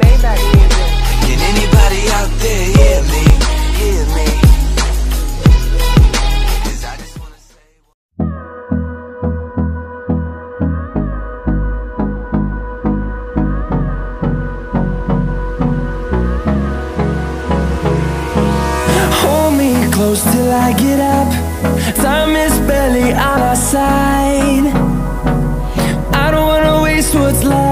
Maybach music. Can anybody out there hear me? Hear me? Hold me close till I get up Time is barely on our side I don't wanna waste what's left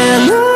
And